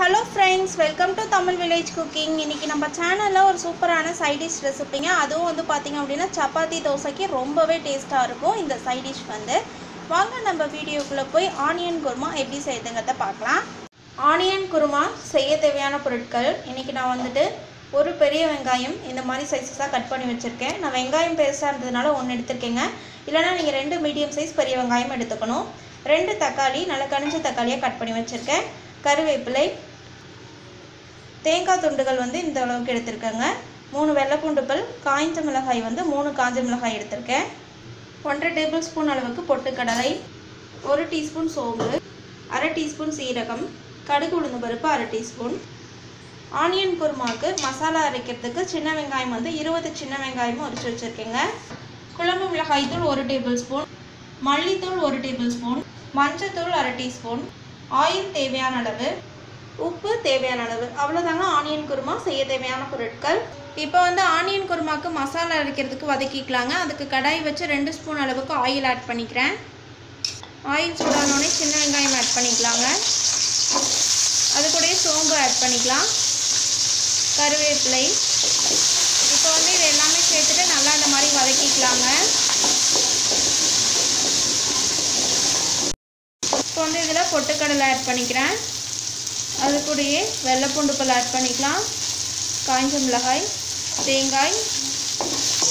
Hello friends welcome to Tamil village cooking இன்றைக்கி நம்ம சேனலில் ஒரு சூப்பரான சைடிஷ் ரெசிப்பிங்க அதுவும் வந்து பார்த்திங்க அப்படின்னா சப்பாத்தி தோசைக்கு ரொம்பவே டேஸ்ட்டாக இருக்கும் இந்த சைடிஷ் வந்து. வாங்க நம்ம வீடியோக்குள்ளே போய் ஆனியன் குருமா எப்படி செய்யுதுங்கிறத பார்க்கலாம் ஆனியன் குருமா செய்ய தேவையான பொருட்கள். இன்றைக்கி நான் வந்துட்டு ஒரு பெரிய வெங்காயம் இந்த மாதிரி சைஸஸாக கட் பண்ணி வச்சுருக்கேன். நான் வெங்காயம் பெருசாக இருந்ததுனால ஒன்று எடுத்துருக்கேங்க. இல்லைனா நீங்கள் ரெண்டு மீடியம் சைஸ் பெரிய வெங்காயம் எடுத்துக்கணும். ரெண்டு தக்காளி நல்லா கனிஞ்ச தக்காளியாக கட் பண்ணி வச்சுருக்கேன். கருவேப்பிலை தேங்காய் துண்டுகள் வந்து இந்த அளவுக்கு எடுத்திருக்கேங்க. மூணு வெள்ளைப்பூண்டுகள் காய்ஞ்ச மிளகாய் வந்து மூணு காஞ்ச மிளகாய் எடுத்திருக்கேன். ஒன்றரை டேபிள் ஸ்பூன் அளவுக்கு பொட்டுக்கடலை ஒரு டீஸ்பூன் சோம்பு அரை டீஸ்பூன் சீரகம் கடுகு உளுந்து பருப்பு அரை டீஸ்பூன். ஆனியன் குருமாவுக்கு மசாலா அரைக்கிறதுக்கு சின்ன வெங்காயம் வந்து இருபது சின்ன வெங்காயமும் உரிச்சு வச்சுருக்கேங்க. குழம்பு மிளகாய் தூள் ஒரு டேபிள் ஸ்பூன். மல்லித்தூள் ஒரு டேபிள் ஸ்பூன். மஞ்சத்தூள் அரை டீஸ்பூன். ஆயில் தேவையான அளவு உப்பு தேவையான அளவு. அவ்வளோதாங்க ஆனியன் குருமா. செய்ய தேவையான பொருட்கள். இப்போ வந்து ஆனியன் குருமாவுக்கு மசாலா அரைக்கிறதுக்கு வதக்கிக்கலாங்க. அதுக்கு கடாய் வச்சு ரெண்டு ஸ்பூன் அளவுக்கு ஆயில் ஆட் பண்ணிக்கிறேன். ஆயில் சூடானோடனே சின்ன வெங்காயம் ஆட் பண்ணிக்கலாங்க. அது கூடயே சோம்பு ஆட் பண்ணிக்கலாம். கருவேப்பிலை. இப்போ வந்து இது எல்லாமே சேர்த்துட்டு நல்லா இந்த மாதிரி வதக்கிக்கலாங்க. இப்போ வந்து இதில் பொட்டுக்கடலை ஆட் பண்ணிக்கிறேன். அது கூடயே வெள்ளைப்பூண்டுப்பல் ஆட் பண்ணிக்கலாம். காய்ஞ்ச மிளகாய் தேங்காய்.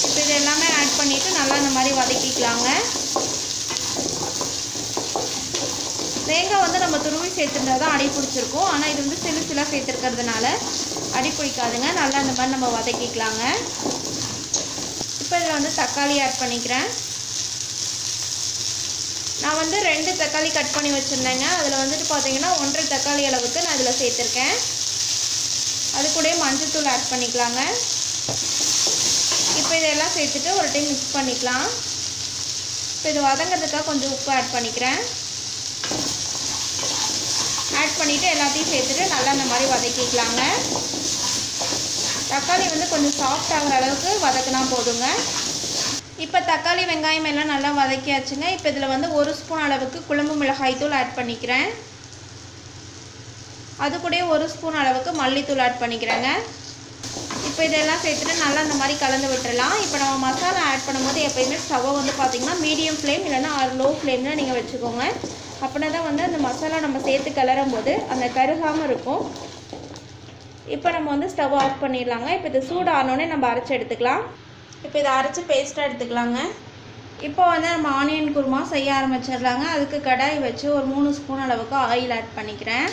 இப்போ இது எல்லாமே ஆட் பண்ணிவிட்டு நல்லா இந்த மாதிரி வதக்கிக்கலாங்க. தேங்காய் வந்து நம்ம துருவி சேர்த்துருந்தா தான் அடி பிடிச்சிருக்கும். ஆனால் இது வந்து சிலு சிலாக சேர்த்துருக்கிறதுனால அடி பிடிக்காதுங்க. நல்லா இந்த மாதிரி நம்ம வதக்கிக்கலாங்க. இப்போ இதில் வந்து தக்காளி ஆட் பண்ணிக்கிறேன். நான் வந்து ரெண்டு தக்காளி கட் பண்ணி வச்சுருந்தேங்க. அதில் வந்துட்டு பார்த்தீங்கன்னா ஒன்றரை தக்காளி அளவுக்கு நான் இதில் சேர்த்துருக்கேன். அது கூட மஞ்சத்தூள் ஆட் பண்ணிக்கலாங்க. இப்போ இதெல்லாம் சேர்த்துட்டு ஒரு டைம் மிக்ஸ் பண்ணிக்கலாம். இப்போ இது வதங்கிறதுக்காக கொஞ்சம் உப்பு ஆட் பண்ணிக்கிறேன். ஆட் பண்ணிவிட்டு எல்லாத்தையும் சேர்த்துட்டு நல்லா இந்த மாதிரி வதக்கிக்கலாங்க. தக்காளி வந்து கொஞ்சம் சாஃப்ட் ஆகிற அளவுக்கு வதக்கினா போதுங்க. இப்போ தக்காளி வெங்காயம் எல்லாம் நல்லா வதக்கியாச்சுங்க. இப்போ இதில் வந்து ஒரு ஸ்பூன் அளவுக்கு குழம்பு மிளகாய் தூள் ஆட் பண்ணிக்கிறேன். அது கூட ஒரு ஸ்பூன் அளவுக்கு மல்லித்தூள் ஆட் பண்ணிக்கிறேங்க. இப்போ இதெல்லாம் சேர்த்துட்டு நல்லா இந்த மாதிரி கலந்து விட்டுடலாம் இப்போ நம்ம மசாலா ஆட் பண்ணும்போது எப்போயுமே ஸ்டவ்வை வந்து பார்த்திங்கன்னா மீடியம் ஃப்ளேம் இல்லைன்னா லோ ஃப்ளேமில் நீங்கள் வச்சுக்கோங்க. அப்படின்னா தான் வந்து அந்த மசாலா நம்ம சேர்த்து கிளறும் போது அந்த கருகாமல் இருக்கும். இப்போ நம்ம வந்து ஸ்டவ் ஆஃப் பண்ணிடலாங்க. இப்போ இது சூடானோடனே நம்ம அரைச்சி எடுத்துக்கலாம். இப்போ இதை அரைச்சி பேஸ்ட்டாக எடுத்துக்கலாங்க. இப்போ வந்து நம்ம ஆனியன் குருமா செய்ய ஆரம்பிச்சிடலாங்க. அதுக்கு கடாய் வச்சு ஒரு மூணு ஸ்பூன் அளவுக்கு ஆயில் ஆட் பண்ணிக்கிறேன்.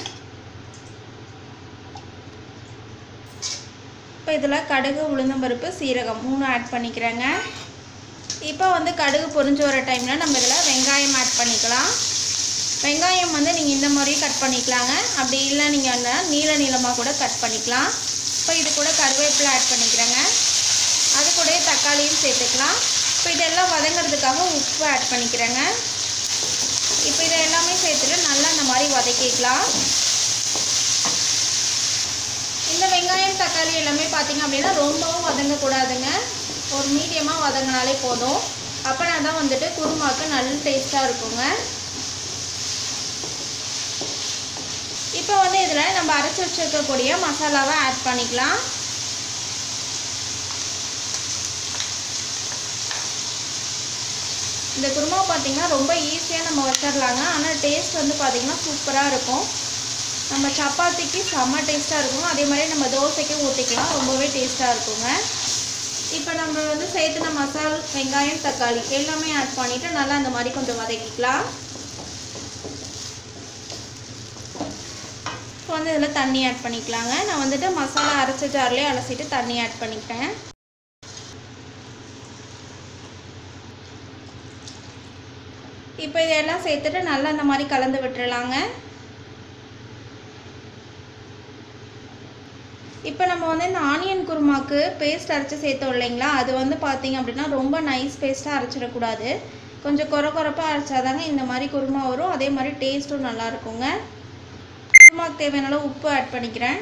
இப்போ இதில் கடுகு உளுந்தம்பருப்பு சீரகம் மூணு ஆட் பண்ணிக்கிறேங்க. இப்போ வந்து கடுகு பொரிஞ்சு வர டைமில் நம்ம இதில் வெங்காயம் ஆட் பண்ணிக்கலாம். வெங்காயம் வந்து நீங்கள் இந்த மாதிரி கட் பண்ணிக்கலாங்க. அப்படி இல்லை நீங்கள் அந்த நீள நீளமாக கூட கட் பண்ணிக்கலாம். இப்போ இது கூட கருவேப்பிலை ஆட் பண்ணிக்கிறேங்க. கூட தக்காளியும் சேர்த்துக்கலாம். இப்போ இதெல்லாம் வதங்கிறதுக்காக உப்பு ஆட் பண்ணிக்கிறேங்க. இப்போ இதை எல்லாமே சேர்த்துட்டு நல்லா இந்த மாதிரி வதக்கிக்கலாம். இந்த வெங்காயம் தக்காளி எல்லாமே பார்த்திங்க அப்படின்னா ரொம்பவும் வதங்கக்கூடாதுங்க. ஒரு மீடியமாக வதங்கினாலே போதும். அப்போனா தான் வந்துட்டு குருமாவுக்கு நல்ல டேஸ்ட்டாக இருக்குங்க. இப்போ வந்து இதில் நம்ம அரைச்சி வச்சுருக்கக்கூடிய மசாலாவை ஆட் பண்ணிக்கலாம். இந்த குருமா பார்த்திங்கன்னா ரொம்ப ஈஸியாக நம்ம வச்சிடலாங்க ஆனால் டேஸ்ட் வந்து பார்த்திங்கன்னா சூப்பராக இருக்கும். நம்ம சப்பாத்திக்கு செம்ம டேஸ்ட்டாக இருக்கும். அதே மாதிரி நம்ம தோசைக்கு ஊற்றிக்கலாம் ரொம்பவே டேஸ்ட்டாக இருக்குங்க. இப்போ நம்ம வந்து சேர்த்துன மசால் வெங்காயம் தக்காளி எல்லாமே ஆட் பண்ணிவிட்டு நல்லா அந்த மாதிரி கொஞ்சம் வதக்கிக்கலாம். இப்போ வந்து இதில் தண்ணி ஆட் பண்ணிக்கலாங்க. நான் வந்துட்டு மசாலா அரைச்ச ஜார்லேயே அலசிட்டு தண்ணி ஆட் பண்ணிக்கிட்டேன் இப்போ இதையெல்லாம் சேர்த்துட்டு நல்லா இந்த மாதிரி கலந்து விட்டுறலாங்க. இப்போ நம்ம வந்து இந்த ஆனியன் குருமாக்கு பேஸ்ட் அரைச்சி சேர்த்தோம் இல்லைங்களா? அது வந்து பார்த்திங்க அப்படின்னா ரொம்ப நைஸ் பேஸ்ட்டாக அரைச்சிடக்கூடாது. கொஞ்சம் குறை குறைப்பாக அரைச்சாதாங்க இந்த மாதிரி குருமா வரும். அதே மாதிரி டேஸ்ட்டும் நல்லா இருக்குங்க. தேவையான அளவு உப்பு ஆட் பண்ணிக்கிறேன்.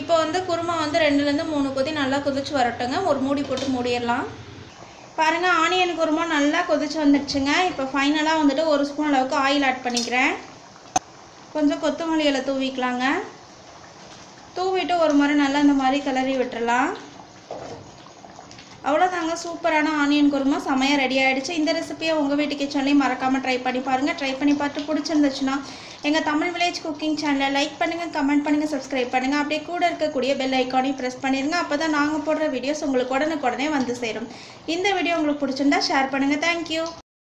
இப்போ வந்து குருமா வந்து ரெண்டுலேருந்து மூணு கொதி நல்லா கொதிச்சு வரட்டுங்க. ஒரு மூடி போட்டு மூடிடலாம். பாருங்கள் ஆனியன் குருமா நல்லா கொதிச்சு வந்துடுச்சுங்க. இப்போ ஃபைனலாக வந்துட்டு ஒரு ஸ்பூன் அளவுக்கு ஆயில் ஆட் பண்ணிக்கிறேன். கொஞ்சம் கொத்தமல்லி இலை தூவிக்கலாங்க. தூவிட்டு ஒரு முறை நல்லா இந்த மாதிரி கிளறி விட்டுறலாம். அவ்வளோதாங்க சூப்பரான ஆனியன் குருமா. செமையாக ரெடி ஆகிடுச்சு இந்த ரெசிபியை உங்கள் வீட்டு கிச்சன்லேயும் மறக்காமல் ட்ரை பண்ணி பாருங்கள் ட்ரை பண்ணி பார்த்து பிடிச்சிருந்துச்சுன்னா எங்கள் தமிழ் வில்லேஜ் குக்கிங் சேனலை லைக் பண்ணுங்கள் கமெண்ட் பண்ணுங்கள் சப்ஸ்கிரைப் பண்ணுங்கள் அப்படியே கூட இருக்கக்கூடிய பெல் ஐக்கானையும் ப்ரெஸ் பண்ணிடுங்க அப்போ தான் நாங்கள் போடுற வீடியோஸ் உங்களுக்கு உடனுக்குடனே வந்து சேரும். இந்த வீடியோ உங்களுக்கு பிடிச்சிருந்தா ஷேர் பண்ணுங்கள் தேங்க்யூ